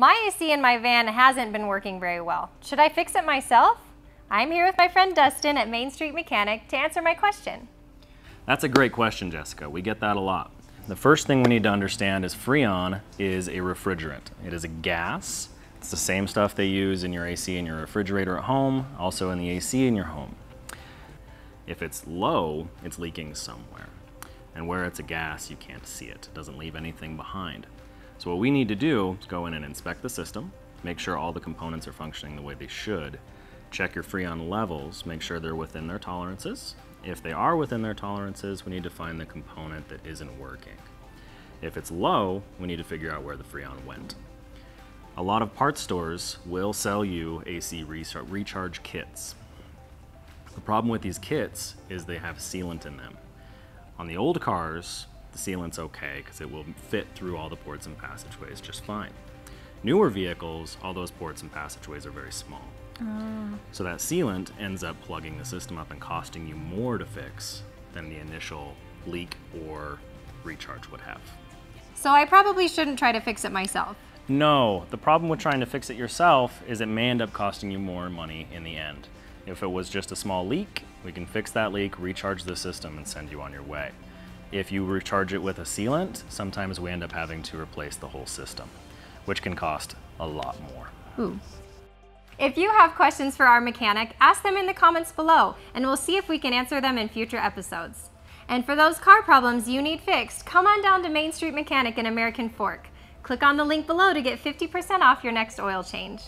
My AC in my van hasn't been working very well. Should I fix it myself? I'm here with my friend Dustin at Main Street Mechanic to answer my question. That's a great question, Jessica. We get that a lot. The first thing we need to understand is Freon is a refrigerant. It is a gas. It's the same stuff they use in your AC in your refrigerator at home, also in the AC in your home. If it's low, it's leaking somewhere. And where it's a gas, you can't see it. It doesn't leave anything behind. So what we need to do is go in and inspect the system, make sure all the components are functioning the way they should, check your Freon levels, make sure they're within their tolerances. If they are within their tolerances, we need to find the component that isn't working. If it's low, we need to figure out where the Freon went. A lot of parts stores will sell you AC recharge kits. The problem with these kits is they have sealant in them. On the old cars, the sealant's okay because it will fit through all the ports and passageways just fine. Newer vehicles, all those ports and passageways are very small. Oh. So that sealant ends up plugging the system up and costing you more to fix than the initial leak or recharge would have. So I probably shouldn't try to fix it myself. No, the problem with trying to fix it yourself is it may end up costing you more money in the end. If it was just a small leak, we can fix that leak, recharge the system, and send you on your way. If you recharge it with a sealant, sometimes we end up having to replace the whole system, which can cost a lot more. Ooh. If you have questions for our mechanic, ask them in the comments below, and we'll see if we can answer them in future episodes. And for those car problems you need fixed, come on down to Main Street Mechanic in American Fork. Click on the link below to get 50% off your next oil change.